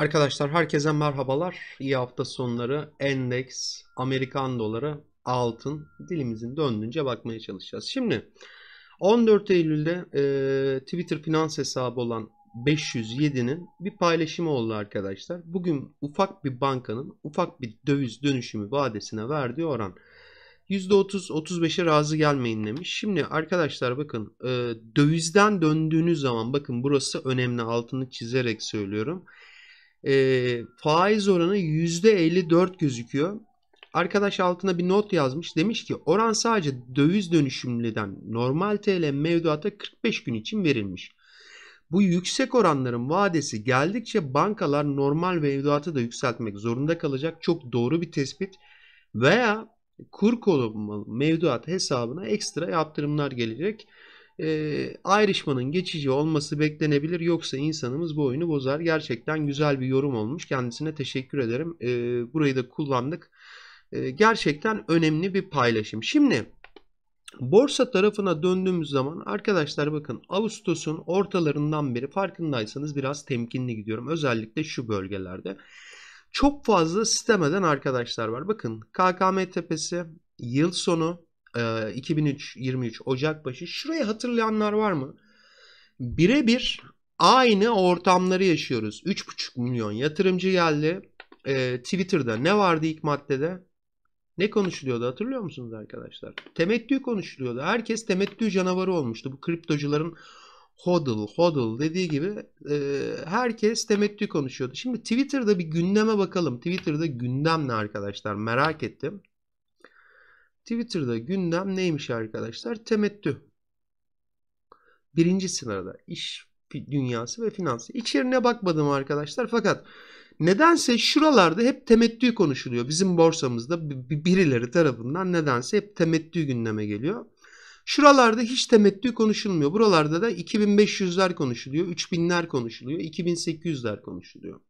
Arkadaşlar herkese merhabalar. İyi hafta sonları. Endeks, Amerikan doları, altın dilimizin döndüğünce bakmaya çalışacağız. Şimdi 14 Eylül'de e, Twitter finans hesabı olan 507'nin bir paylaşımı oldu arkadaşlar. Bugün ufak bir bankanın ufak bir döviz dönüşümü vadesine verdiği oran %30-35'e razı gelmeyin demiş. Şimdi arkadaşlar bakın e, dövizden döndüğünüz zaman bakın burası önemli altını çizerek söylüyorum e, faiz oranı %54 gözüküyor. Arkadaş altına bir not yazmış. Demiş ki oran sadece döviz dönüşümlüden normal TL mevduata 45 gün için verilmiş. Bu yüksek oranların vadesi geldikçe bankalar normal mevduatı da yükseltmek zorunda kalacak. Çok doğru bir tespit. Veya kur korumalı mevduat hesabına ekstra yaptırımlar gelecek e, ayrışmanın geçici olması beklenebilir. Yoksa insanımız bu oyunu bozar. Gerçekten güzel bir yorum olmuş. Kendisine teşekkür ederim. E, burayı da kullandık. E, gerçekten önemli bir paylaşım. Şimdi borsa tarafına döndüğümüz zaman arkadaşlar bakın Ağustos'un ortalarından beri farkındaysanız biraz temkinli gidiyorum. Özellikle şu bölgelerde. Çok fazla sistem arkadaşlar var. Bakın KKM tepesi yıl sonu 2023 Ocak başı. Şurayı hatırlayanlar var mı? Birebir aynı ortamları yaşıyoruz. 3,5 milyon yatırımcı geldi. E, Twitter'da ne vardı ilk maddede? Ne konuşuluyordu hatırlıyor musunuz arkadaşlar? Temettü konuşuluyordu. Herkes temettü canavarı olmuştu. Bu kriptocuların hodl hodl dediği gibi e, herkes temettü konuşuyordu. Şimdi Twitter'da bir gündeme bakalım. Twitter'da gündem ne arkadaşlar merak ettim. Twitter'da gündem neymiş arkadaşlar? Temettü. Birinci sırada iş dünyası ve finansı. İçerine bakmadım arkadaşlar fakat nedense şuralarda hep temettü konuşuluyor. Bizim borsamızda birileri tarafından nedense hep temettü gündeme geliyor. Şuralarda hiç temettü konuşulmuyor. Buralarda da 2500'ler konuşuluyor, 3000'ler konuşuluyor, 2800'ler konuşuluyor.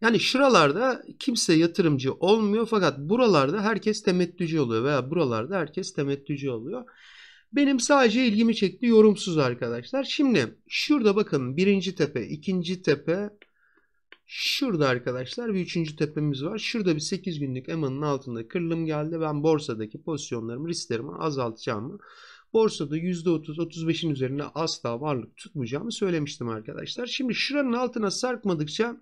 Yani şuralarda kimse yatırımcı olmuyor fakat buralarda herkes temettücü oluyor veya buralarda herkes temettücü oluyor. Benim sadece ilgimi çekti yorumsuz arkadaşlar. Şimdi şurada bakın birinci tepe, ikinci tepe, şurada arkadaşlar bir üçüncü tepemiz var. Şurada bir 8 günlük EMA'nın altında kırılım geldi. Ben borsadaki pozisyonlarımı, risklerimi azaltacağımı, borsada %30-35'in üzerinde asla varlık tutmayacağımı söylemiştim arkadaşlar. Şimdi şuranın altına sarkmadıkça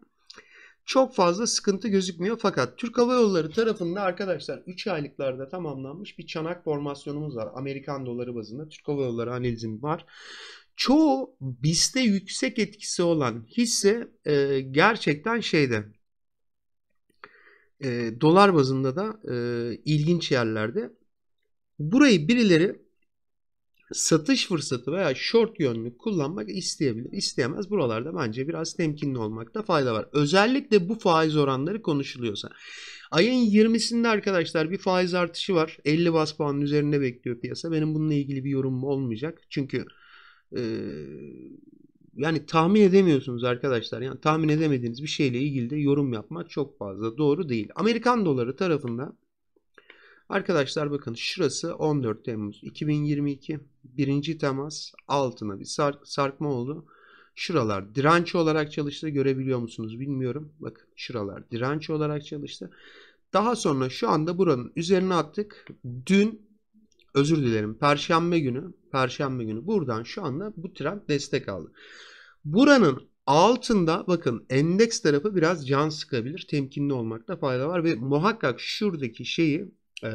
çok fazla sıkıntı gözükmüyor fakat Türk Hava Yolları tarafında arkadaşlar 3 aylıklarda tamamlanmış bir çanak formasyonumuz var. Amerikan doları bazında Türk Hava Yolları analizim var. Çoğu BIST'te yüksek etkisi olan hisse e, gerçekten şeyde e, dolar bazında da e, ilginç yerlerde. Burayı birileri satış fırsatı veya short yönlü kullanmak isteyebilir. İsteyemez. Buralarda bence biraz temkinli olmakta fayda var. Özellikle bu faiz oranları konuşuluyorsa. Ayın 20'sinde arkadaşlar bir faiz artışı var. 50 bas puanın üzerinde bekliyor piyasa. Benim bununla ilgili bir yorumum olmayacak. Çünkü e, yani tahmin edemiyorsunuz arkadaşlar. Yani tahmin edemediğiniz bir şeyle ilgili de yorum yapmak çok fazla doğru değil. Amerikan doları tarafında Arkadaşlar bakın şurası 14 Temmuz 2022 birinci temas altına bir sark, sarkma oldu. Şuralar direnç olarak çalıştı görebiliyor musunuz bilmiyorum. Bakın şuralar direnç olarak çalıştı. Daha sonra şu anda buranın üzerine attık. Dün özür dilerim perşembe günü perşembe günü buradan şu anda bu trend destek aldı. Buranın altında bakın endeks tarafı biraz can sıkabilir. Temkinli olmakta fayda var ve muhakkak şuradaki şeyi e,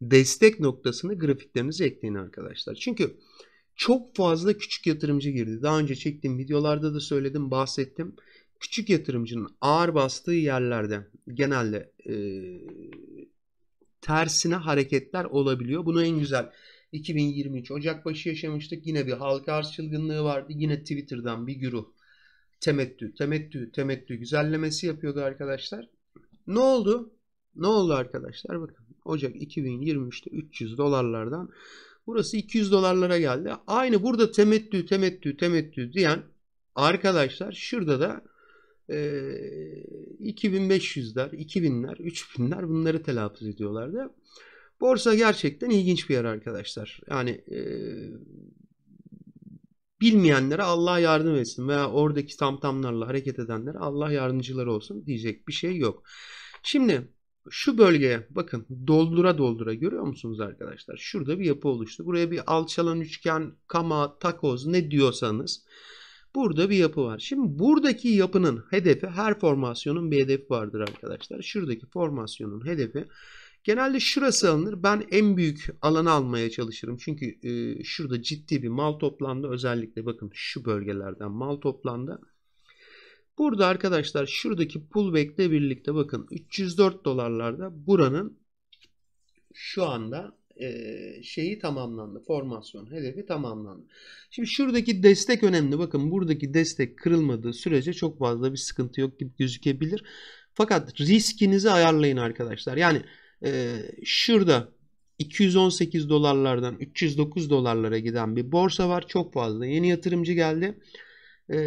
destek noktasını grafiklerinize ekleyin arkadaşlar. Çünkü çok fazla küçük yatırımcı girdi. Daha önce çektiğim videolarda da söyledim, bahsettim. Küçük yatırımcının ağır bastığı yerlerde genelde e, tersine hareketler olabiliyor. Bunu en güzel 2023 Ocak başı yaşamıştık. Yine bir halka arz çılgınlığı vardı. Yine Twitter'dan bir güruh temettü, temettü, temettü güzellemesi yapıyordu arkadaşlar. Ne oldu? Ne oldu arkadaşlar? Bakın Ocak 2023'te 300 dolarlardan burası 200 dolarlara geldi. Aynı burada temettü temettü temettü diyen arkadaşlar şurada da e, 2500'ler, 2000'ler, 3000'ler bunları telaffuz ediyorlardı. Borsa gerçekten ilginç bir yer arkadaşlar. Yani e, bilmeyenlere Allah yardım etsin veya oradaki tamtamlarla hareket edenlere Allah yardımcıları olsun diyecek bir şey yok. Şimdi şu bölgeye bakın doldura doldura görüyor musunuz arkadaşlar? Şurada bir yapı oluştu. Buraya bir alçalan üçgen, kama, takoz ne diyorsanız burada bir yapı var. Şimdi buradaki yapının hedefi her formasyonun bir hedefi vardır arkadaşlar. Şuradaki formasyonun hedefi genelde şurası alınır. Ben en büyük alanı almaya çalışırım. Çünkü e, şurada ciddi bir mal toplandı. Özellikle bakın şu bölgelerden mal toplandı. Burada arkadaşlar şuradaki pullback ile birlikte bakın 304 dolarlarda buranın şu anda e, şeyi tamamlandı. Formasyon hedefi tamamlandı. Şimdi şuradaki destek önemli. Bakın buradaki destek kırılmadığı sürece çok fazla bir sıkıntı yok gibi gözükebilir. Fakat riskinizi ayarlayın arkadaşlar. Yani e, şurada 218 dolarlardan 309 dolarlara giden bir borsa var. Çok fazla yeni yatırımcı geldi. E,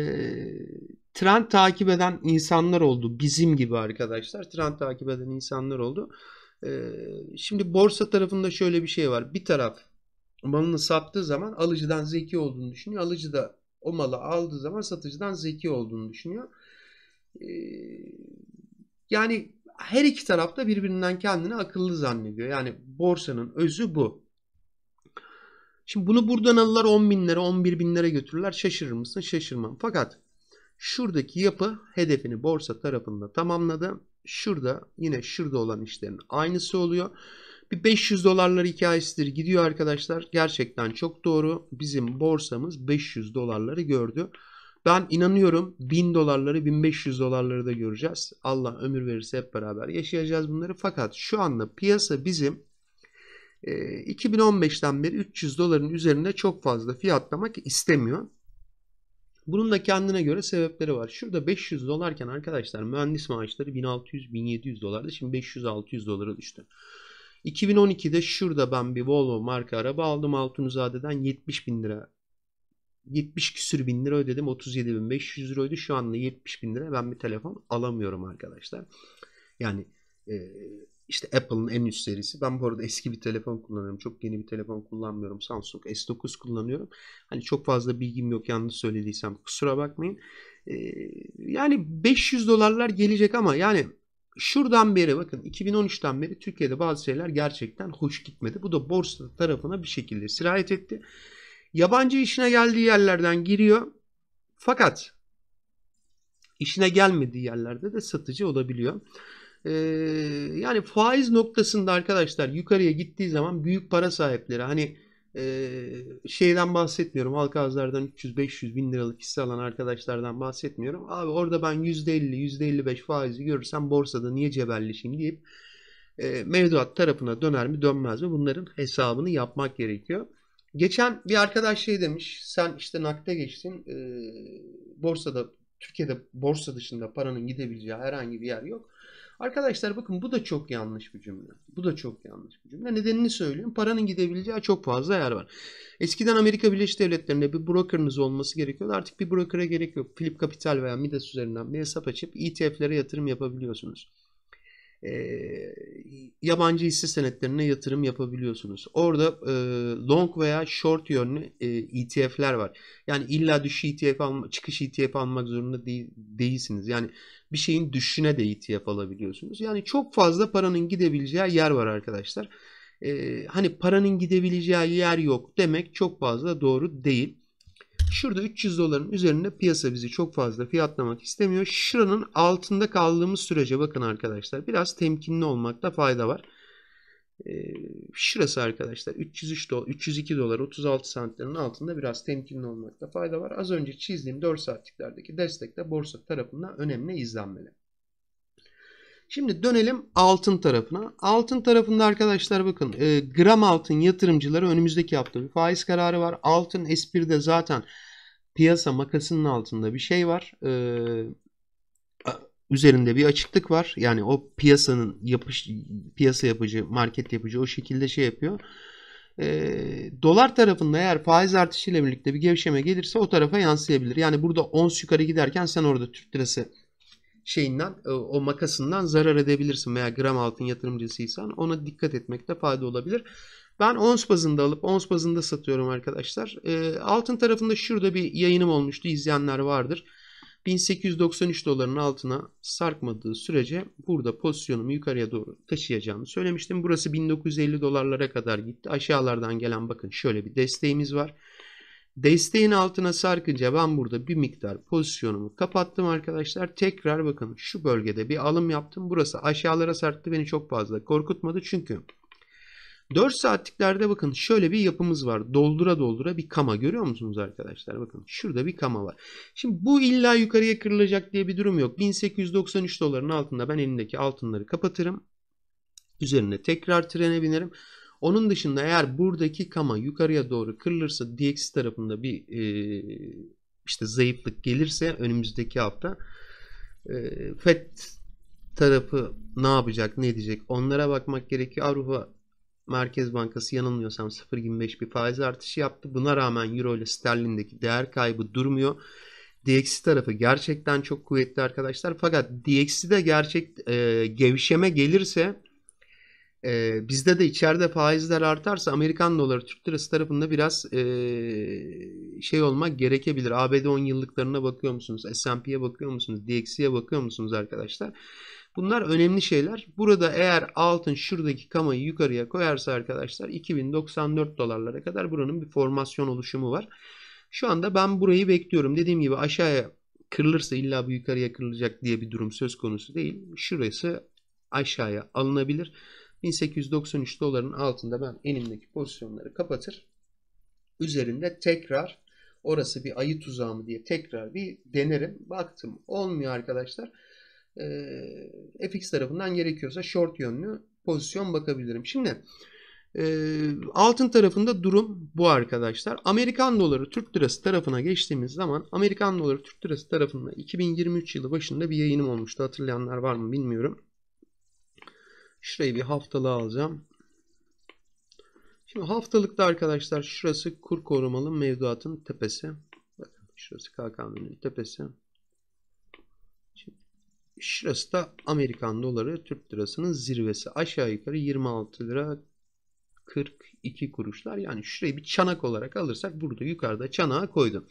trend takip eden insanlar oldu. Bizim gibi arkadaşlar. Trend takip eden insanlar oldu. Ee, şimdi borsa tarafında şöyle bir şey var. Bir taraf malını sattığı zaman alıcıdan zeki olduğunu düşünüyor. Alıcı da o malı aldığı zaman satıcıdan zeki olduğunu düşünüyor. Ee, yani her iki tarafta birbirinden kendini akıllı zannediyor. Yani borsanın özü bu. Şimdi bunu buradan alırlar 10 binlere 11 binlere götürürler. Şaşırır mısın? Şaşırmam. Fakat şuradaki yapı hedefini borsa tarafında tamamladı. Şurada yine şurada olan işlerin aynısı oluyor. Bir 500 dolarlar hikayesidir gidiyor arkadaşlar. Gerçekten çok doğru. Bizim borsamız 500 dolarları gördü. Ben inanıyorum 1000 dolarları 1500 dolarları da göreceğiz. Allah ömür verirse hep beraber yaşayacağız bunları. Fakat şu anda piyasa bizim 2015'ten e, beri 300 doların üzerinde çok fazla fiyatlamak istemiyor. Bunun da kendine göre sebepleri var. Şurada 500 dolarken arkadaşlar mühendis maaşları 1600-1700 dolardı. Şimdi 500-600 dolara düştü. 2012'de şurada ben bir Volvo marka araba aldım Altunizade'den 70 bin lira 70 küsür bin lira ödedim 37 bin 500 liraydı şu anda 70 bin lira ben bir telefon alamıyorum arkadaşlar yani e, işte Apple'ın en üst serisi. Ben bu arada eski bir telefon kullanıyorum. Çok yeni bir telefon kullanmıyorum. Samsung S9 kullanıyorum. Hani çok fazla bilgim yok yanlış söylediysem kusura bakmayın. Ee, yani 500 dolarlar gelecek ama yani şuradan beri bakın 2013'ten beri Türkiye'de bazı şeyler gerçekten hoş gitmedi. Bu da borsa tarafına bir şekilde sirayet etti. Yabancı işine geldiği yerlerden giriyor. Fakat işine gelmediği yerlerde de satıcı olabiliyor. Ee, yani faiz noktasında arkadaşlar yukarıya gittiği zaman büyük para sahipleri hani e, şeyden bahsetmiyorum halka arzlardan 300-500 bin liralık hisse alan arkadaşlardan bahsetmiyorum. Abi orada ben %50 %55 faizi görürsem borsada niye cebelleşeyim deyip e, mevduat tarafına döner mi dönmez mi bunların hesabını yapmak gerekiyor. Geçen bir arkadaş şey demiş sen işte nakde geçtin e, borsada Türkiye'de borsa dışında paranın gidebileceği herhangi bir yer yok. Arkadaşlar bakın bu da çok yanlış bir cümle. Bu da çok yanlış bir cümle. Nedenini söyleyeyim. Paranın gidebileceği çok fazla yer var. Eskiden Amerika Birleşik Devletleri'nde bir brokerınız olması gerekiyordu. Artık bir broker'a gerek yok. Philip Capital veya Midas üzerinden bir hesap açıp ETF'lere yatırım yapabiliyorsunuz. E, yabancı hisse senetlerine yatırım yapabiliyorsunuz. Orada e, long veya short yönlü e, ETF'ler var. Yani illa düşüş ETF alma, çıkış ETF almak zorunda değil, değilsiniz. Yani bir şeyin düşüşüne de ETF alabiliyorsunuz. Yani çok fazla paranın gidebileceği yer var arkadaşlar. Ee, hani paranın gidebileceği yer yok demek çok fazla doğru değil. Şurada 300 doların üzerinde piyasa bizi çok fazla fiyatlamak istemiyor. Şuranın altında kaldığımız sürece bakın arkadaşlar biraz temkinli olmakta fayda var. Ee, şurası arkadaşlar 303 dolar, 302 dolar 36 santlerin altında biraz temkinli olmakta fayda var. Az önce çizdiğim 4 saatliklerdeki destek de borsa tarafından önemli izlenmeli. Şimdi dönelim altın tarafına. Altın tarafında arkadaşlar bakın e, gram altın yatırımcıları önümüzdeki hafta bir faiz kararı var. Altın espride zaten piyasa makasının altında bir şey var. E, üzerinde bir açıklık var. Yani o piyasanın yapış piyasa yapıcı, market yapıcı o şekilde şey yapıyor. E, dolar tarafında eğer faiz artışıyla birlikte bir gevşeme gelirse o tarafa yansıyabilir. Yani burada ons yukarı giderken sen orada Türk lirası şeyinden e, o makasından zarar edebilirsin veya gram altın yatırımcısıysan ona dikkat etmekte fayda olabilir. Ben ons bazında alıp ons bazında satıyorum arkadaşlar. E, altın tarafında şurada bir yayınım olmuştu. izleyenler vardır. 1893 doların altına sarkmadığı sürece burada pozisyonumu yukarıya doğru taşıyacağımı söylemiştim. Burası 1950 dolarlara kadar gitti. Aşağılardan gelen bakın şöyle bir desteğimiz var. Desteğin altına sarkınca ben burada bir miktar pozisyonumu kapattım arkadaşlar. Tekrar bakın şu bölgede bir alım yaptım. Burası aşağılara sarktı beni çok fazla korkutmadı. Çünkü 4 saatliklerde bakın şöyle bir yapımız var. Doldura doldura bir kama görüyor musunuz arkadaşlar? Bakın şurada bir kama var. Şimdi bu illa yukarıya kırılacak diye bir durum yok. 1893 doların altında ben elimdeki altınları kapatırım. Üzerine tekrar trene binerim. Onun dışında eğer buradaki kama yukarıya doğru kırılırsa DX tarafında bir e, işte zayıflık gelirse önümüzdeki hafta e, FED tarafı ne yapacak ne edecek onlara bakmak gerekiyor. Avrupa Merkez Bankası yanılmıyorsam 0.25 bir faiz artışı yaptı. Buna rağmen Euro ile sterlindeki değer kaybı durmuyor. DXY tarafı gerçekten çok kuvvetli arkadaşlar. Fakat DXY'de gerçek e, gevşeme gelirse e, bizde de içeride faizler artarsa Amerikan doları Türk lirası tarafında biraz e, şey olmak gerekebilir. ABD 10 yıllıklarına bakıyor musunuz? S&P'ye bakıyor musunuz? DXY'ye bakıyor musunuz arkadaşlar? Bunlar önemli şeyler. Burada eğer altın şuradaki kamayı yukarıya koyarsa arkadaşlar 2094 dolarlara kadar buranın bir formasyon oluşumu var. Şu anda ben burayı bekliyorum. Dediğim gibi aşağıya kırılırsa illa bu yukarıya kırılacak diye bir durum söz konusu değil. Şurası aşağıya alınabilir. 1893 doların altında ben elimdeki pozisyonları kapatır. Üzerinde tekrar orası bir ayı tuzağı mı diye tekrar bir denerim. Baktım olmuyor arkadaşlar. Ee, FX tarafından gerekiyorsa short yönlü pozisyon bakabilirim. Şimdi e, altın tarafında durum bu arkadaşlar. Amerikan doları Türk lirası tarafına geçtiğimiz zaman Amerikan doları Türk lirası tarafında 2023 yılı başında bir yayınım olmuştu. Hatırlayanlar var mı bilmiyorum. Şurayı bir haftalığa alacağım. Şimdi haftalıkta arkadaşlar şurası kur korumalı mevduatın tepesi. Bakın şurası KKM'nin tepesi. Şimdi şurası da Amerikan doları Türk lirasının zirvesi. Aşağı yukarı 26 lira 42 kuruşlar. Yani şurayı bir çanak olarak alırsak burada yukarıda çanağı koydum.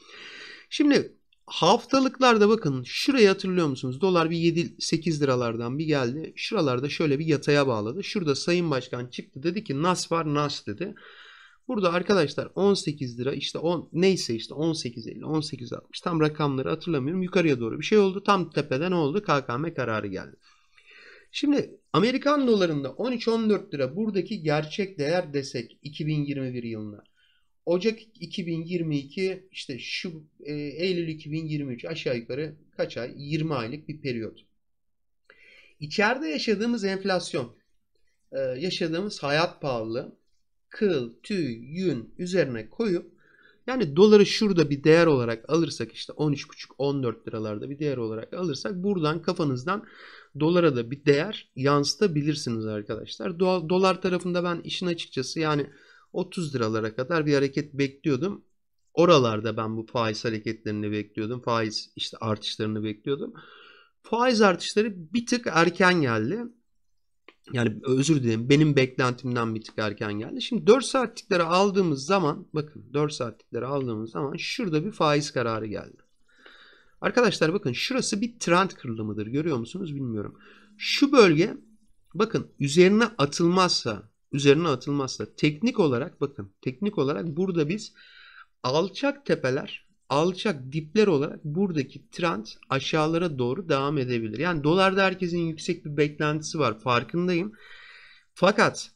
Şimdi Haftalıklarda bakın şurayı hatırlıyor musunuz? Dolar bir 7-8 liralardan bir geldi. Şuralarda şöyle bir yataya bağladı. Şurada Sayın Başkan çıktı dedi ki nas var nas dedi. Burada arkadaşlar 18 lira işte 10 neyse işte 18.50 18.60 tam rakamları hatırlamıyorum. Yukarıya doğru bir şey oldu. Tam tepeden oldu? KKM kararı geldi. Şimdi Amerikan dolarında 13-14 lira buradaki gerçek değer desek 2021 yılında Ocak 2022 işte şu e, Eylül 2023 aşağı yukarı kaç ay? 20 aylık bir periyot. İçeride yaşadığımız enflasyon, e, yaşadığımız hayat pahalılığı, kıl, tüy, yün üzerine koyup yani doları şurada bir değer olarak alırsak işte 13,5-14 liralarda bir değer olarak alırsak buradan kafanızdan dolara da bir değer yansıtabilirsiniz arkadaşlar. Dolar tarafında ben işin açıkçası yani 30 liralara kadar bir hareket bekliyordum. Oralarda ben bu faiz hareketlerini bekliyordum. Faiz işte artışlarını bekliyordum. Faiz artışları bir tık erken geldi. Yani özür dilerim benim beklentimden bir tık erken geldi. Şimdi 4 saatlikleri aldığımız zaman bakın 4 saatlikleri aldığımız zaman şurada bir faiz kararı geldi. Arkadaşlar bakın şurası bir trend kırılımıdır görüyor musunuz bilmiyorum. Şu bölge bakın üzerine atılmazsa üzerine atılmazsa teknik olarak bakın teknik olarak burada biz alçak tepeler alçak dipler olarak buradaki trend aşağılara doğru devam edebilir. Yani dolarda herkesin yüksek bir beklentisi var farkındayım. Fakat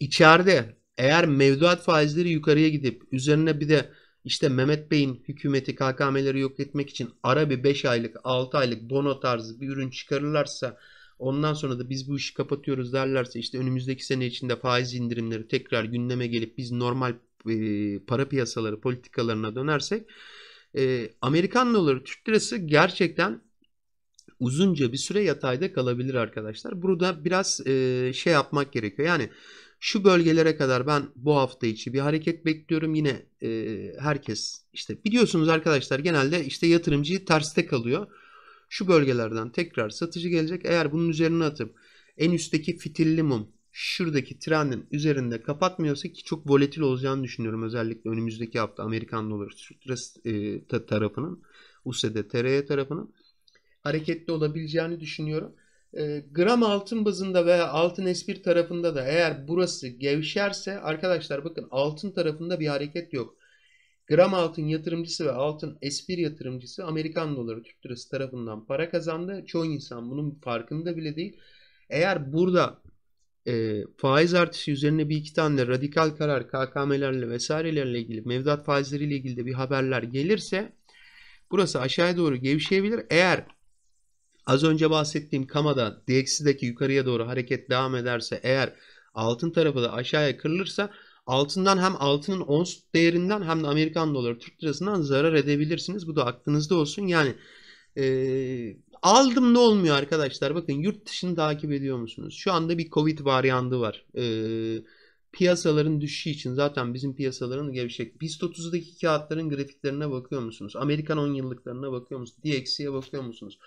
içeride eğer mevduat faizleri yukarıya gidip üzerine bir de işte Mehmet Bey'in hükümeti KKM'leri yok etmek için ara bir 5 aylık 6 aylık bono tarzı bir ürün çıkarırlarsa Ondan sonra da biz bu işi kapatıyoruz derlerse işte önümüzdeki sene içinde faiz indirimleri tekrar gündeme gelip biz normal e, para piyasaları politikalarına dönersek e, Amerikan doları Türk lirası gerçekten uzunca bir süre yatayda kalabilir arkadaşlar. Burada biraz e, şey yapmak gerekiyor. Yani şu bölgelere kadar ben bu hafta içi bir hareket bekliyorum. Yine e, herkes işte biliyorsunuz arkadaşlar genelde işte yatırımcıyı terste kalıyor. Şu bölgelerden tekrar satıcı gelecek. Eğer bunun üzerine atıp en üstteki fitilli mum şuradaki trendin üzerinde kapatmıyorsa ki çok volatil olacağını düşünüyorum. Özellikle önümüzdeki hafta Amerikan doları e, tarafının USD TR tarafının hareketli olabileceğini düşünüyorum. E, gram altın bazında veya altın S1 tarafında da eğer burası gevşerse arkadaşlar bakın altın tarafında bir hareket yok. Gram altın yatırımcısı ve altın S1 yatırımcısı Amerikan doları Türk lirası tarafından para kazandı. Çoğu insan bunun farkında bile değil. Eğer burada e, faiz artışı üzerine bir iki tane radikal karar KKM'lerle vesairelerle ilgili mevduat faizleriyle ilgili de bir haberler gelirse burası aşağıya doğru gevşeyebilir. Eğer az önce bahsettiğim kamada DX'deki yukarıya doğru hareket devam ederse eğer altın tarafı da aşağıya kırılırsa altından hem altının ons değerinden hem de Amerikan doları Türk lirasından zarar edebilirsiniz. Bu da aklınızda olsun. Yani e, aldım ne olmuyor arkadaşlar? Bakın yurt dışını takip ediyor musunuz? Şu anda bir Covid varyantı var. E, piyasaların düşüşü için zaten bizim piyasaların gevşek. BIST 30'daki kağıtların grafiklerine bakıyor musunuz? Amerikan 10 yıllıklarına bakıyor musunuz? DXY'ye bakıyor musunuz?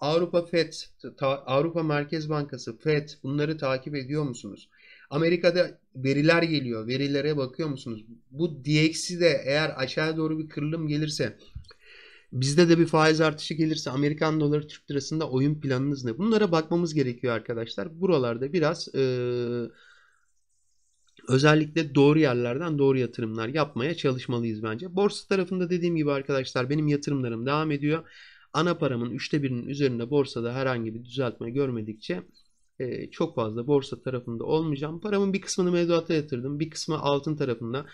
Avrupa FED, Avrupa Merkez Bankası, FED bunları takip ediyor musunuz? Amerika'da veriler geliyor. Verilere bakıyor musunuz? Bu DX'i de eğer aşağı doğru bir kırılım gelirse bizde de bir faiz artışı gelirse Amerikan doları Türk lirasında oyun planınız ne? Bunlara bakmamız gerekiyor arkadaşlar. Buralarda biraz e, özellikle doğru yerlerden doğru yatırımlar yapmaya çalışmalıyız bence. Borsa tarafında dediğim gibi arkadaşlar benim yatırımlarım devam ediyor. Ana paramın üçte birinin üzerinde borsada herhangi bir düzeltme görmedikçe e, çok fazla borsa tarafında olmayacağım. Paramın bir kısmını mevduata yatırdım. Bir kısmı altın tarafında.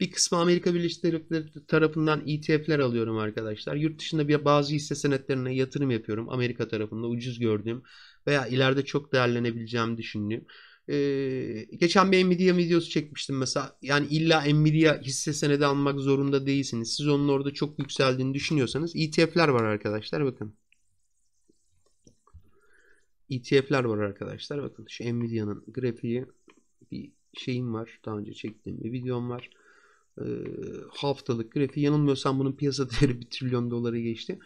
Bir kısmı Amerika Birleşik Devletleri tarafından ETF'ler alıyorum arkadaşlar. Yurt dışında bir bazı hisse senetlerine yatırım yapıyorum. Amerika tarafında ucuz gördüğüm veya ileride çok değerlenebileceğimi düşündüğüm. Ee, geçen bir Nvidia videosu çekmiştim mesela. Yani illa Nvidia hisse senedi almak zorunda değilsiniz. Siz onun orada çok yükseldiğini düşünüyorsanız ETF'ler var arkadaşlar bakın. ETF'ler var arkadaşlar. Bakın şu Nvidia'nın grafiği bir şeyim var. Daha önce çektiğim bir videom var. Ee, haftalık grafiği. Yanılmıyorsam bunun piyasa değeri 1 trilyon doları geçti.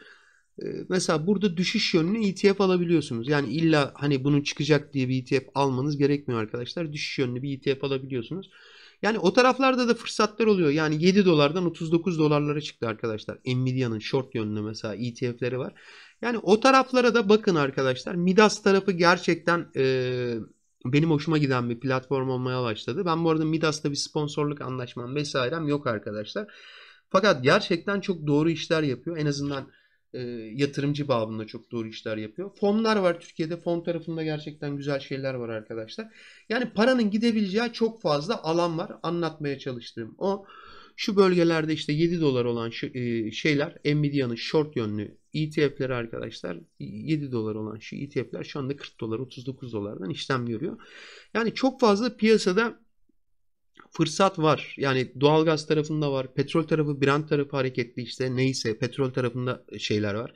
Ee, mesela burada düşüş yönlü ETF alabiliyorsunuz. Yani illa hani bunun çıkacak diye bir ETF almanız gerekmiyor arkadaşlar. Düşüş yönlü bir ETF alabiliyorsunuz. Yani o taraflarda da fırsatlar oluyor. Yani 7 dolardan 39 dolarlara çıktı arkadaşlar. Nvidia'nın short yönlü mesela ETF'leri var. Yani o taraflara da bakın arkadaşlar. Midas tarafı gerçekten e, benim hoşuma giden bir platform olmaya başladı. Ben bu arada Midas'ta bir sponsorluk anlaşmam vesairem yok arkadaşlar. Fakat gerçekten çok doğru işler yapıyor. En azından e, yatırımcı babında çok doğru işler yapıyor. Fonlar var Türkiye'de. Fon tarafında gerçekten güzel şeyler var arkadaşlar. Yani paranın gidebileceği çok fazla alan var. Anlatmaya çalıştığım o. Şu bölgelerde işte 7 dolar olan e, şeyler Nvidia'nın short yönlü ETF'leri arkadaşlar 7 dolar olan şu ETF'ler şu anda 40 dolar 39 dolardan işlem görüyor. Yani çok fazla piyasada fırsat var. Yani doğalgaz tarafında var. Petrol tarafı, Brent tarafı hareketli işte neyse petrol tarafında şeyler var.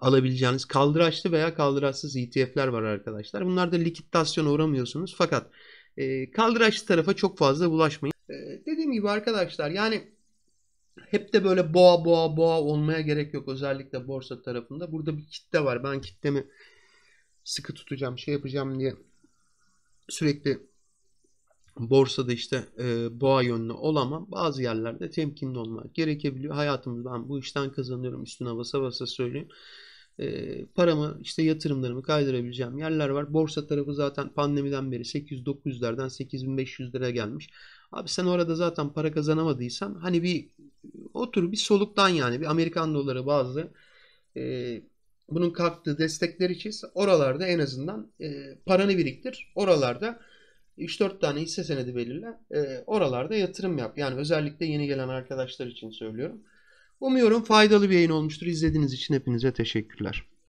Alabileceğiniz kaldıraçlı veya kaldıraçsız ETF'ler var arkadaşlar. Bunlarda likidasyona uğramıyorsunuz. Fakat e, kaldıraçlı tarafa çok fazla bulaşmayın. E, dediğim gibi arkadaşlar yani hep de böyle boğa boğa boğa olmaya gerek yok. Özellikle borsa tarafında. Burada bir kitle var. Ben kitlemi sıkı tutacağım, şey yapacağım diye sürekli borsada işte e, boğa yönlü olamam. Bazı yerlerde temkinli olmak gerekebiliyor. Hayatımız ben bu işten kazanıyorum. Üstüne basa basa söyleyeyim. E, paramı işte yatırımlarımı kaydırabileceğim yerler var. Borsa tarafı zaten pandemiden beri 800-900'lerden 8500'lere gelmiş. Abi sen orada zaten para kazanamadıysan hani bir otur bir soluktan yani bir Amerikan doları bazı e, bunun kalktığı destekleri çiz. Oralarda en azından e, paranı biriktir. Oralarda 3-4 tane hisse senedi belirle. E, oralarda yatırım yap. Yani özellikle yeni gelen arkadaşlar için söylüyorum. Umuyorum faydalı bir yayın olmuştur. İzlediğiniz için hepinize teşekkürler.